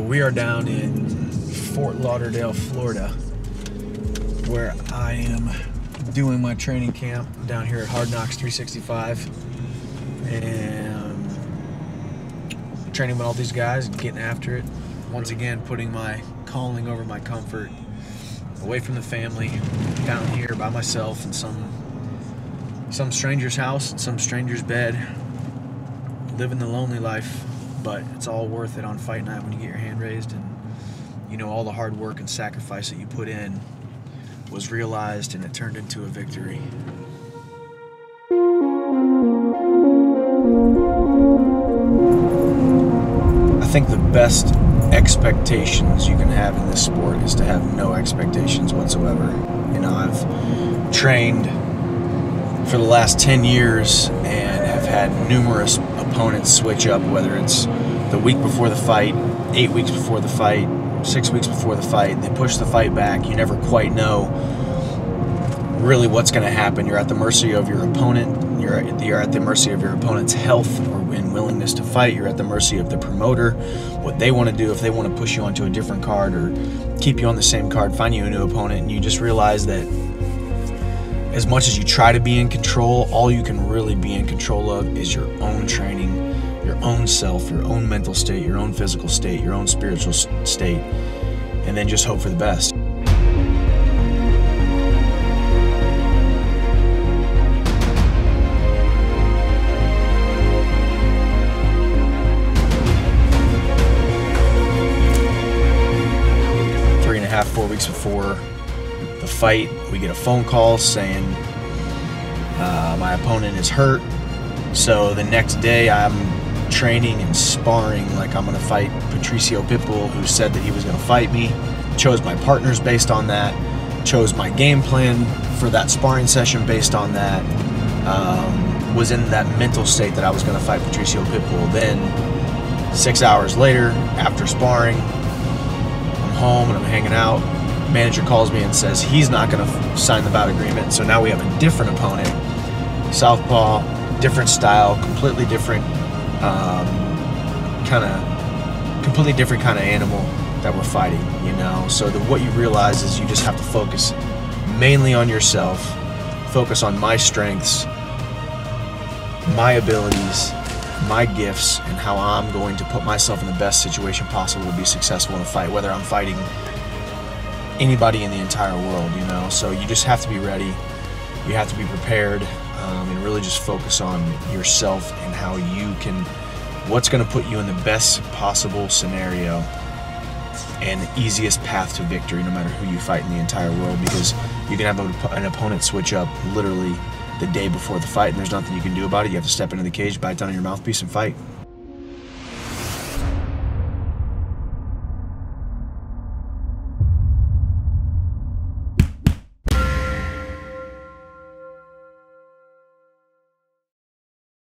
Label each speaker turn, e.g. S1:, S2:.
S1: We are down in Fort Lauderdale, Florida, where I am doing my training camp down here at Hard Knocks 365. And training with all these guys getting after it. Once again, putting my calling over my comfort, away from the family, down here by myself in some some stranger's house, some stranger's bed, living the lonely life. But it's all worth it on fight night when you get your hand raised and you know all the hard work and sacrifice that you put in was realized and it turned into a victory. I think the best expectations you can have in this sport is to have no expectations whatsoever. You know, I've trained for the last 10 years and have had numerous opponents switch up, whether it's the week before the fight, eight weeks before the fight, six weeks before the fight. They push the fight back. You never quite know really what's going to happen. You're at the mercy of your opponent. You're at, you're at the mercy of your opponent's health or and willingness to fight. You're at the mercy of the promoter, what they want to do if they want to push you onto a different card or keep you on the same card, find you a new opponent, and you just realize that as much as you try to be in control, all you can really be in control of is your own training, your own self, your own mental state, your own physical state, your own spiritual state, and then just hope for the best. Three and a half, four weeks before the fight, we get a phone call saying uh, my opponent is hurt. So the next day, I'm training and sparring like I'm going to fight Patricio Pitbull, who said that he was going to fight me. Chose my partners based on that. Chose my game plan for that sparring session based on that. Um, was in that mental state that I was going to fight Patricio Pitbull. Then, six hours later, after sparring, I'm home and I'm hanging out. Manager calls me and says he's not going to sign the bout agreement. So now we have a different opponent, Southpaw, different style, completely different, um, kind of, completely different kind of animal that we're fighting. You know. So the, what you realize is you just have to focus mainly on yourself, focus on my strengths, my abilities, my gifts, and how I'm going to put myself in the best situation possible to be successful in a fight, whether I'm fighting anybody in the entire world, you know. So you just have to be ready. You have to be prepared, um, and really just focus on yourself and how you can, what's going to put you in the best possible scenario and the easiest path to victory, no matter who you fight in the entire world. Because you can have a, an opponent switch up literally the day before the fight, and there's nothing you can do about it. You have to step into the cage, bite down on your mouthpiece, and fight.